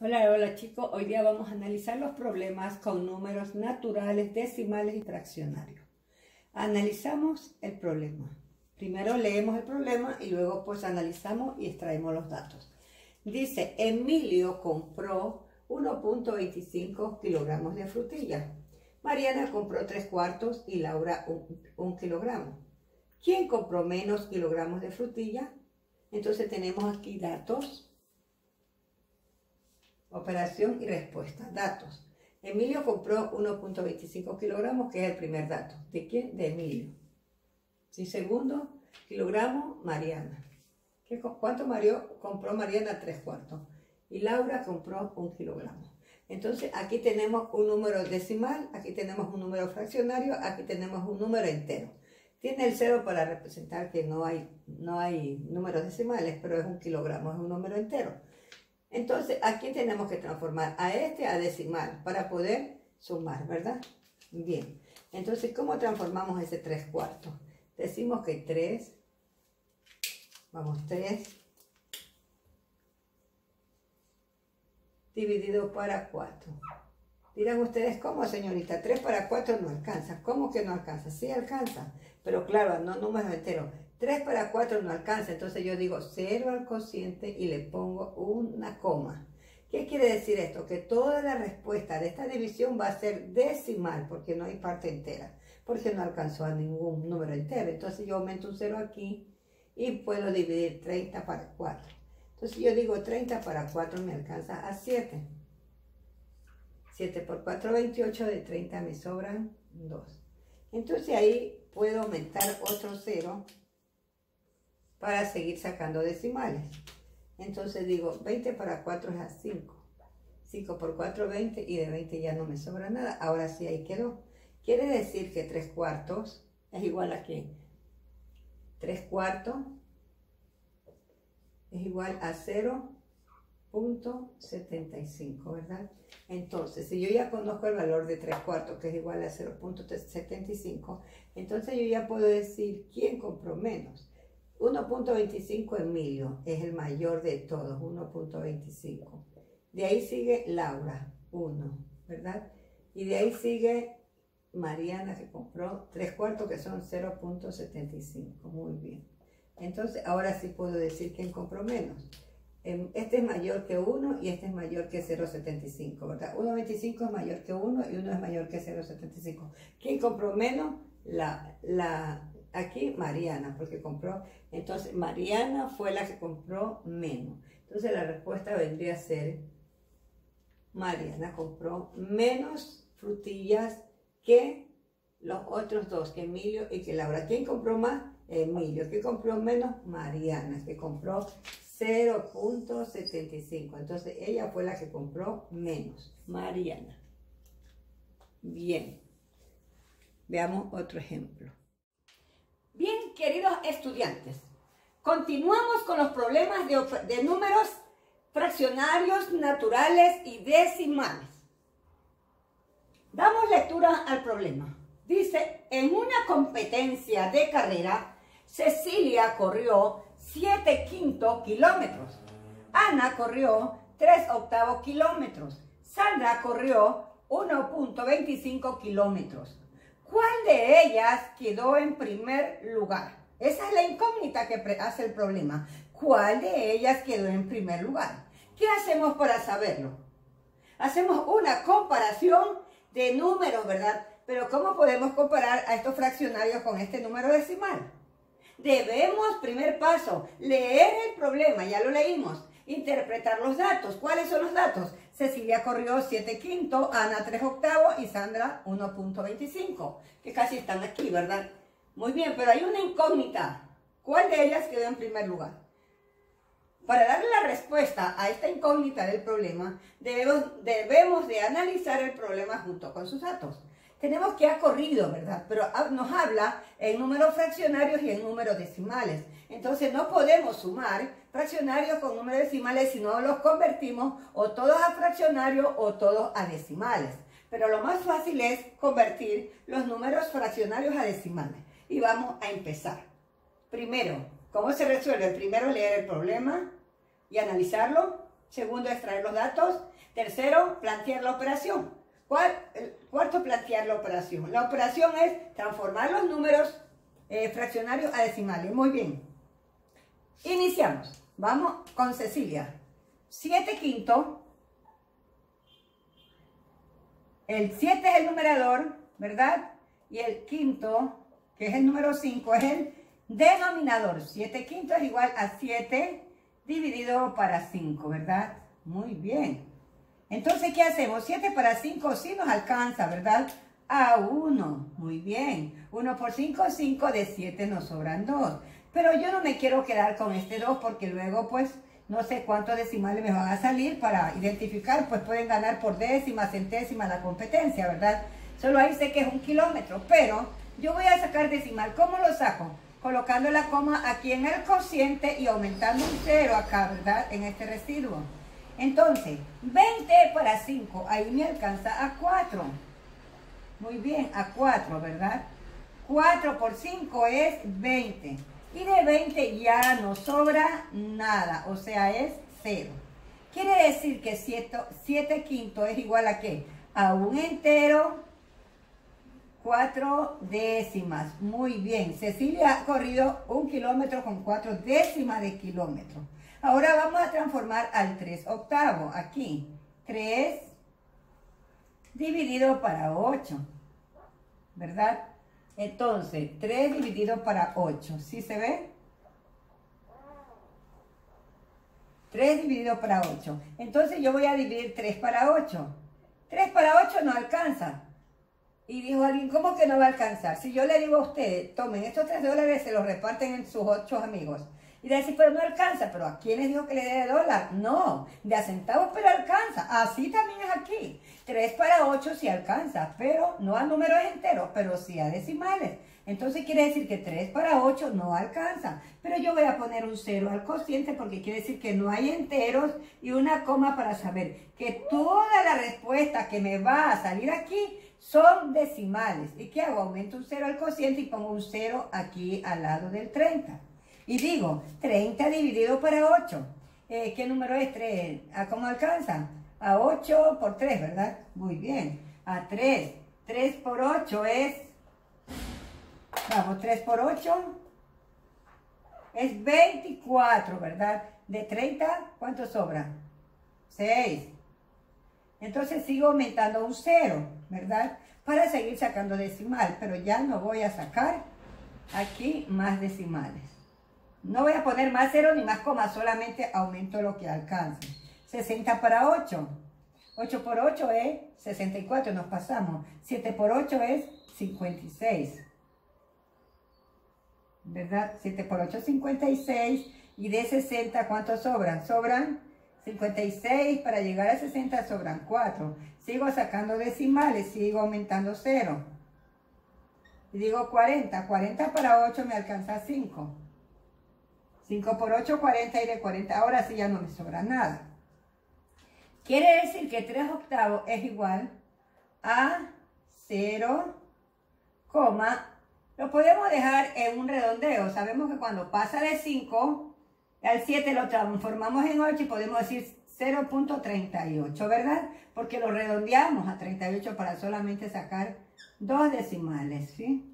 Hola, hola chicos. Hoy día vamos a analizar los problemas con números naturales, decimales y fraccionarios. Analizamos el problema. Primero leemos el problema y luego pues analizamos y extraemos los datos. Dice, Emilio compró 1.25 kilogramos de frutilla. Mariana compró 3 cuartos y Laura 1 kilogramo. ¿Quién compró menos kilogramos de frutilla? Entonces tenemos aquí datos Operación y respuesta. Datos. Emilio compró 1.25 kilogramos, que es el primer dato. ¿De quién? De Emilio. Y segundo, kilogramo, Mariana. ¿Qué, ¿Cuánto Mario compró Mariana? Tres cuartos. Y Laura compró un kilogramo. Entonces, aquí tenemos un número decimal, aquí tenemos un número fraccionario, aquí tenemos un número entero. Tiene el cero para representar que no hay, no hay números decimales, pero es un kilogramo, es un número entero. Entonces, aquí tenemos que transformar a este a decimal para poder sumar, ¿verdad? Bien. Entonces, ¿cómo transformamos ese 3 cuartos? Decimos que 3, vamos, 3 dividido para 4. Dirán ustedes, ¿cómo, señorita? 3 para 4 no alcanza. ¿Cómo que no alcanza? Sí alcanza, pero claro, no números enteros. 3 para 4 no alcanza, entonces yo digo 0 al cociente y le pongo una coma. ¿Qué quiere decir esto? Que toda la respuesta de esta división va a ser decimal, porque no hay parte entera, porque no alcanzó a ningún número entero. Entonces yo aumento un 0 aquí y puedo dividir 30 para 4. Entonces yo digo 30 para 4 me alcanza a 7. 7 por 4, 28, de 30 me sobran 2. Entonces ahí puedo aumentar otro 0 para seguir sacando decimales. Entonces digo, 20 para 4 es a 5. 5 por 4, 20 y de 20 ya no me sobra nada. Ahora sí ahí quedó. Quiere decir que 3 cuartos es igual a qué? 3 cuartos es igual a 0.75, ¿verdad? Entonces, si yo ya conozco el valor de 3 cuartos, que es igual a 0.75, entonces yo ya puedo decir quién compró menos. 1.25 Emilio es el mayor de todos, 1.25. De ahí sigue Laura, 1, ¿verdad? Y de ahí sigue Mariana que compró 3 cuartos que son 0.75. Muy bien. Entonces, ahora sí puedo decir quién compró menos. Em, este es mayor que 1 y este es mayor que 0.75, ¿verdad? 1.25 es mayor que 1 y 1 es mayor que 0.75. ¿Quién compró menos? La, la, aquí Mariana, porque compró, entonces Mariana fue la que compró menos. Entonces la respuesta vendría a ser, Mariana compró menos frutillas que los otros dos, que Emilio y que Laura. ¿Quién compró más? Emilio. ¿Quién compró menos? Mariana, que compró 0.75. Entonces ella fue la que compró menos, Mariana. Bien. Veamos otro ejemplo. Bien, queridos estudiantes, continuamos con los problemas de, números fraccionarios, naturales y decimales. Damos lectura al problema. Dice, en una competencia de carrera, Cecilia corrió 7 quinto kilómetros. Ana corrió 3 octavos kilómetros. Sandra corrió 1.25 kilómetros. ¿Cuál de ellas quedó en primer lugar? Esa es la incógnita que hace el problema. ¿Cuál de ellas quedó en primer lugar? ¿Qué hacemos para saberlo? Hacemos una comparación de números, ¿verdad? Pero ¿cómo podemos comparar a estos fraccionarios con este número decimal? Debemos, primer paso, leer el problema, ya lo leímos, interpretar los datos. ¿Cuáles son los datos? Cecilia corrió 7 quintos, Ana 3 octavos y Sandra 1.25, que casi están aquí, ¿verdad? Muy bien, pero hay una incógnita. ¿Cuál de ellas quedó en primer lugar? Para darle la respuesta a esta incógnita del problema, debemos, debemos de analizar el problema junto con sus datos. Tenemos que ha corrido, ¿verdad? Pero nos habla en números fraccionarios y en números decimales. Entonces no podemos sumar fraccionarios con números decimales si no los convertimos o todos a fraccionarios o todos a decimales. Pero lo más fácil es convertir los números fraccionarios a decimales. Y vamos a empezar. Primero, ¿cómo se resuelve? Primero leer el problema y analizarlo. Segundo, extraer los datos. Tercero, plantear la operación. Cuarto, plantear la operación. La operación es transformar los números eh, fraccionarios a decimales. Muy bien. Iniciamos. Vamos con Cecilia. 7 quinto. El 7 es el numerador, ¿verdad? Y el quinto, que es el número 5, es el denominador. 7 quinto es igual a 7 dividido para 5, ¿verdad? Muy bien. Entonces, ¿qué hacemos? 7 para 5 sí nos alcanza, ¿verdad? A 1. Muy bien. 1 por 5, 5 de 7 nos sobran 2. Pero yo no me quiero quedar con este 2 porque luego, pues, no sé cuántos decimales me van a salir para identificar, pues pueden ganar por décima, centésima la competencia, ¿verdad? Solo ahí sé que es un kilómetro, pero yo voy a sacar decimal. ¿Cómo lo saco? Colocando la coma aquí en el cociente y aumentando un cero acá, ¿verdad? En este residuo. Entonces, 20 para 5, ahí me alcanza a 4. Muy bien, a 4, ¿verdad? 4 por 5 es 20. Y de 20 ya no sobra nada, o sea, es 0. Quiere decir que 7, quinto es igual a qué? A un entero, 4 décimas. Muy bien, Cecilia ha corrido un kilómetro con 4 décimas de kilómetro. Ahora vamos a transformar al 3 octavo. Aquí, 3 dividido para 8, ¿verdad? Entonces, 3 dividido para 8. ¿Sí se ve? 3 dividido para 8. Entonces yo voy a dividir 3 para 8. 3 para 8 no alcanza. Y dijo alguien, ¿cómo que no va a alcanzar? Si yo le digo a ustedes, tomen estos 3 dólares, se los reparten en sus 8 amigos. Y decir, pero no alcanza. ¿Pero a quién les dijo que le dé de dólar? No, de a centavos, pero alcanza. Así también es aquí. 3 para 8 sí alcanza, pero no a números enteros, pero sí a decimales. Entonces quiere decir que 3 para 8 no alcanza. Pero yo voy a poner un 0 al cociente porque quiere decir que no hay enteros y una coma para saber que toda la respuesta que me va a salir aquí son decimales. ¿Y qué hago? Aumento un 0 al cociente y pongo un 0 aquí al lado del 30. Y digo, 30 dividido para 8. Eh, ¿Qué número es 3? ¿A cómo alcanza? A 8 por 3, ¿verdad? Muy bien. A 3. 3 por 8 es... Vamos, 3 por 8 es 24, ¿verdad? De 30, ¿cuánto sobra? 6. Entonces sigo aumentando un 0, ¿verdad? Para seguir sacando decimal, pero ya no voy a sacar aquí más decimales. No voy a poner más 0 ni más coma, solamente aumento lo que alcance. 60 para 8. 8 por 8 es 64, nos pasamos. 7 por 8 es 56. ¿Verdad? 7 por 8 es 56. Y de 60, ¿cuántos sobran? Sobran 56. Para llegar a 60 sobran 4. Sigo sacando decimales, sigo aumentando 0. Y digo 40. 40 para 8 me alcanza 5. 5 por 8, 40 y de 40. Ahora sí ya no me sobra nada. Quiere decir que 3 octavos es igual a 0, lo podemos dejar en un redondeo. Sabemos que cuando pasa de 5 al 7 lo transformamos en 8 y podemos decir 0.38, ¿verdad? Porque lo redondeamos a 38 para solamente sacar dos decimales, ¿sí?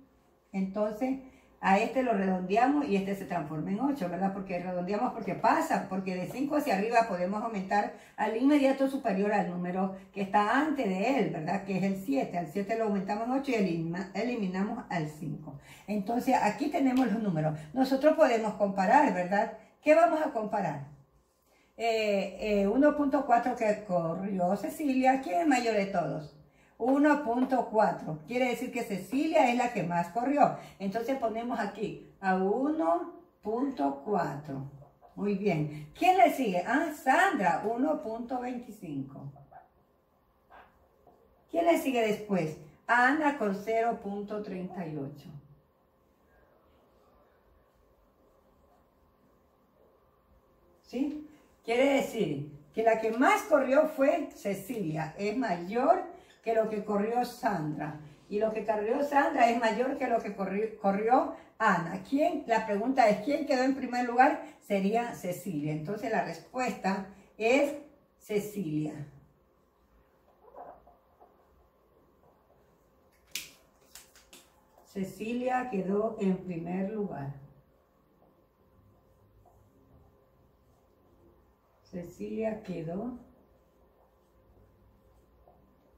Entonces, a este lo redondeamos y este se transforma en 8, ¿verdad? Porque redondeamos porque pasa, porque de 5 hacia arriba podemos aumentar al inmediato superior al número que está antes de él, ¿verdad? Que es el 7. Al 7 lo aumentamos en 8 y eliminamos al 5. Entonces aquí tenemos los números. Nosotros podemos comparar, ¿verdad? ¿Qué vamos a comparar? 1.4 eh, eh, que corrió Cecilia, ¿quién es mayor de todos? 1.4. Quiere decir que Cecilia es la que más corrió. Entonces ponemos aquí a 1.4. Muy bien. ¿Quién le sigue? Ah, Sandra, 1.25. ¿Quién le sigue después? Ana con 0.38. ¿Sí? Quiere decir que la que más corrió fue Cecilia. Es mayor lo que corrió Sandra. Y lo que corrió Sandra es mayor que lo que corrió, Ana. ¿Quién? La pregunta es, ¿quién quedó en primer lugar? Sería Cecilia. Entonces la respuesta es Cecilia. Cecilia quedó en primer lugar. Cecilia quedó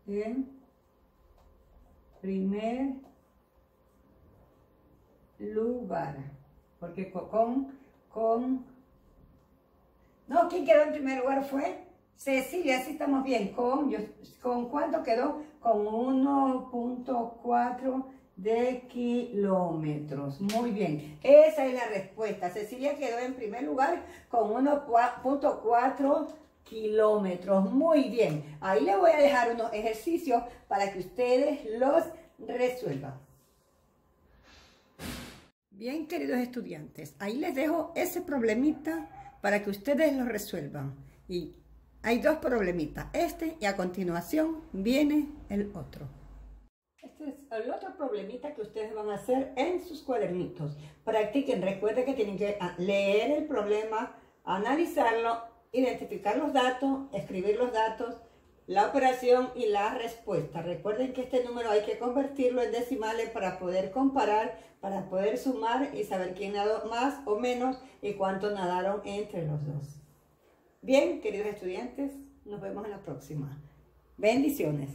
en primer lugar. Porque con, con, no, ¿quién quedó en primer lugar fue? Cecilia, sí estamos bien. ¿Con, ¿con cuánto quedó? Con 1.4 de kilómetros. Muy bien, esa es la respuesta. Cecilia quedó en primer lugar con 1.4 kilómetros. Muy bien, ahí le voy a dejar unos ejercicios para que ustedes los resuelvan. Bien, queridos estudiantes, ahí les dejo ese problemita para que ustedes lo resuelvan. Y hay dos problemitas, este y a continuación viene el otro. Este es el otro problemita que ustedes van a hacer en sus cuadernitos. Practiquen, recuerden que tienen que ah, leer el problema, analizarlo, identificar los datos, escribir los datos, la operación y la respuesta. Recuerden que este número hay que convertirlo en decimales para poder comparar, para poder sumar y saber quién nadó más o menos y cuánto nadaron entre los dos. Bien, queridos estudiantes, nos vemos en la próxima. Bendiciones.